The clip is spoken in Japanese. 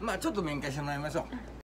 まあちょっと面会してもらいましょう。